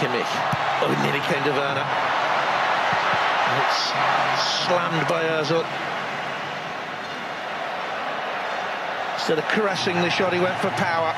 Kimmich. Oh, it nearly came to Werner. And it's slammed by Ozil. Instead of caressing the shot, he went for power.